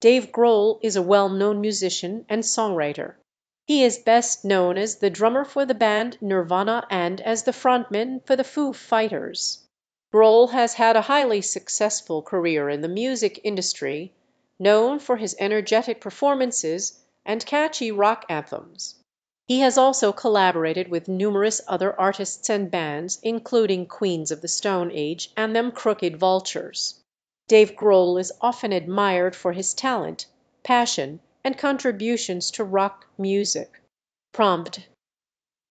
Dave Grohl is a well known musician and songwriter. He is best known as the drummer for the band Nirvana and as the frontman for the Foo Fighters. Grohl has had a highly successful career in the music industry, known for his energetic performances and catchy rock anthems. He has also collaborated with numerous other artists and bands, including Queens of the Stone Age and Them Crooked Vultures. Dave Grohl is often admired for his talent, passion, and contributions to rock music. _Prompt.